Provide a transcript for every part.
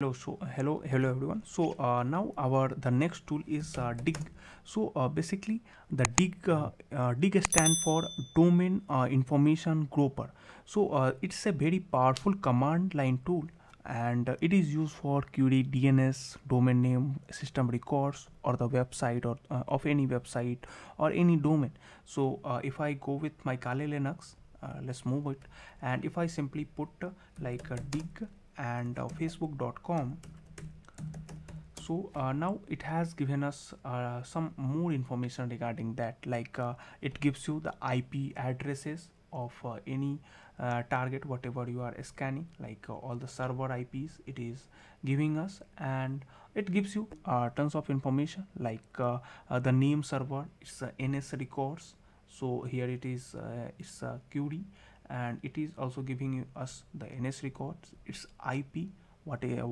hello so hello hello everyone. So uh, now our the next tool is uh, dig. So uh, basically the dig uh, uh, dig stand for domain uh, information grouper. So it's a very powerful command line tool and it is used for query dns domain name system records or the website or of any website or any domain. So if i go with my kali linux let's move it. And if i simply put like a dig and uh, facebook.com so uh, now it has given us uh, some more information regarding that like uh, it gives you the ip addresses of uh, any uh, target whatever you are scanning like all the server ips it is giving us and it gives you tons of information like the name server it's ns records. So here it is it's a query and it is also giving us the ns records. Its ip what a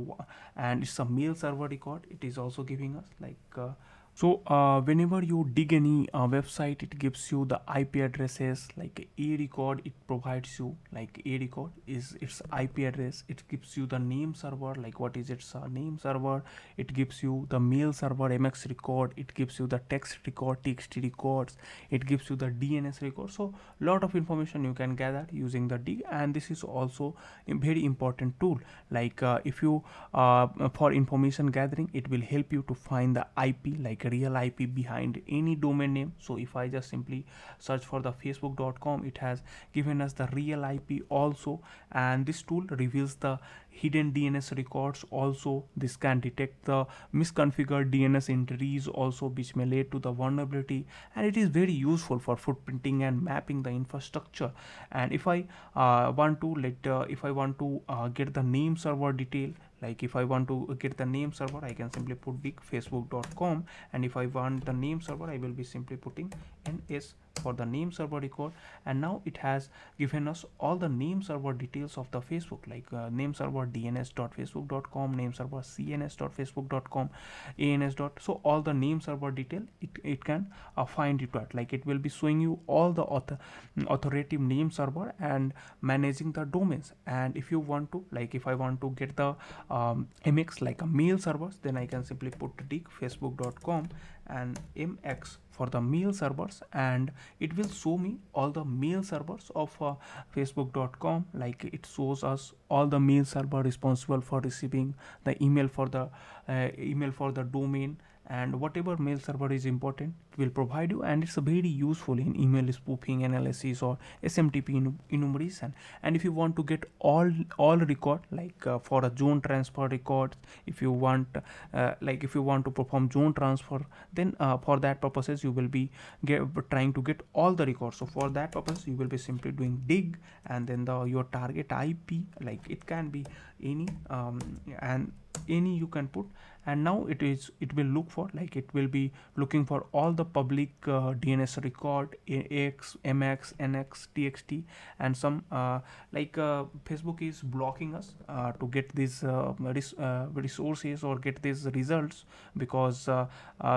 and it's a mail server record. It is also giving us like uh, so uh, whenever you dig any uh, website it gives you the ip addresses like a record it provides you like a record is its ip address. It gives you the name server like what is its uh, name server. It gives you the mail server mx record. It gives you the text record txt records. It gives you the dns record. So lot of information you can gather using the dig and this is also a very important tool. Like uh, if you uh, for information gathering it will help you to find the ip like real IP behind any domain name. So if I just simply search for the facebook.com it has given us the real IP also. And this tool reveals the hidden DNS records also. This can detect the misconfigured DNS entries also which may lead to the vulnerability. And it is very useful for footprinting and mapping the infrastructure. And if I uh, want to let uh, if I want to uh, get the name server detail like if I want to get the name server I can simply put dig facebook.com and if I want the name server I will be simply putting ns for the name server record. And now it has given us all the name server details of the facebook like uh, name server dns.facebook.com name server cns.facebook.com ans. So all the name server detail it, it can uh, find it out. Like it will be showing you all the author authoritative name server and managing the domains. And if you want to like if i want to get the um, mx like a mail servers then i can simply put dig facebook.com and mx for the mail servers. And it will show me all the mail servers of uh, facebook.com like it shows us all the mail server responsible for receiving the email for the uh, email for the domain and whatever mail server is important it will provide you and it's very useful in email spoofing analysis or smtp enumeration. And if you want to get all all record like uh, for a zone transfer record if you want uh, like if you want to perform zone transfer then uh, for that purposes you will be get, trying to get all the records. So for that purpose you will be simply doing dig and then the your target ip like it can be any um, and any you can put. And now it is it will look for like it will be looking for all the public uh, dns record ax mx nx txt and some uh, like uh, facebook is blocking us uh, to get these uh, res uh, resources or get these results because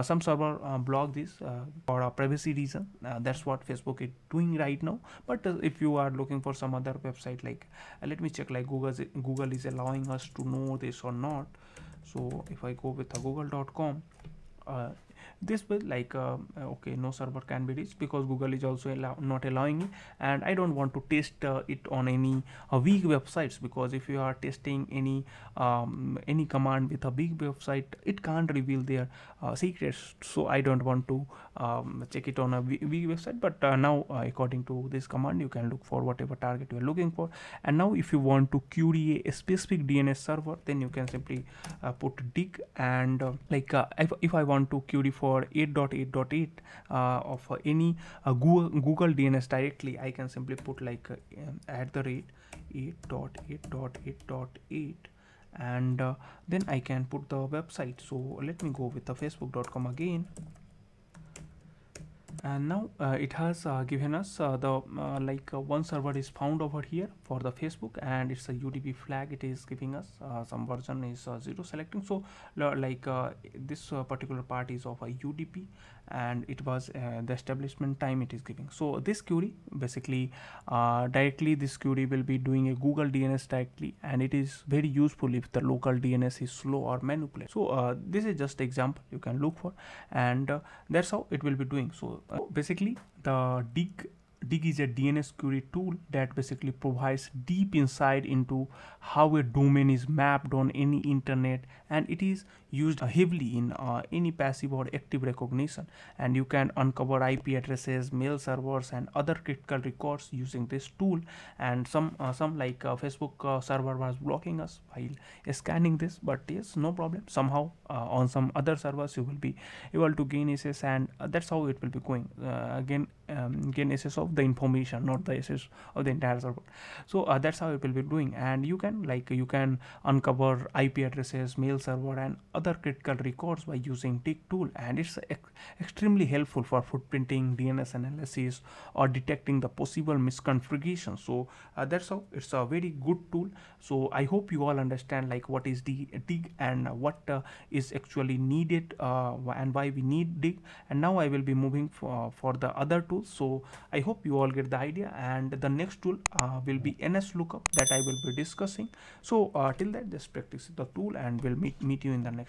some server block this for a privacy reason. That's what facebook is doing right now. But if you are looking for some other website like let me check like google google is allowing us to know this or not so if i go with a google.com uh, this will like uh, okay no server can be reached because google is also allow not allowing it. And i don't want to test uh, it on any uh, weak websites because if you are testing any um, any command with a big website it can't reveal their uh, secrets. So i don't want to um, check it on a weak website. But uh, now uh, according to this command you can look for whatever target you are looking for. And now if you want to query a specific dns server then you can simply put dig and like if, if i want to query for for 8.8.8 uh, of any uh, Google, Google DNS directly, I can simply put like uh, at the rate 8.8.8.8 and uh, then I can put the website. So let me go with the facebook.com again and now uh, it has uh, given us uh, the uh, like uh, one server is found over here for the facebook and it's a udp flag it is giving us. Uh, some version is zero selecting. So like this particular part is of a udp and it was the establishment time it is giving. So this query basically directly this query will be doing a google dns directly and it is very useful if the local dns is slow or manipulated. So this is just example you can look for and that's how it will be doing. So basically the dig Dig is a DNS query tool that basically provides deep insight into how a domain is mapped on any internet and it is used heavily in uh, any passive or active recognition. And you can uncover IP addresses, mail servers and other critical records using this tool. And some uh, some like uh, Facebook uh, server was blocking us while scanning this but yes no problem. Somehow uh, on some other servers you will be able to gain access and uh, that's how it will be going. Again um, gain access of the information not the access of the entire server. So that's how it will be doing. And you can like you can uncover IP addresses mail server and other critical records by using dig tool and it's ex extremely helpful for footprinting dns analysis or detecting the possible misconfiguration. So uh, that's how it's a very good tool. So i hope you all understand like what is the dig and what uh, is actually needed uh, and why we need dig. And now i will be moving for, for the other tools so i hope you all get the idea. And the next tool uh, will be ns lookup that i will be discussing. So uh, till that just practice the tool and we'll meet meet you in the next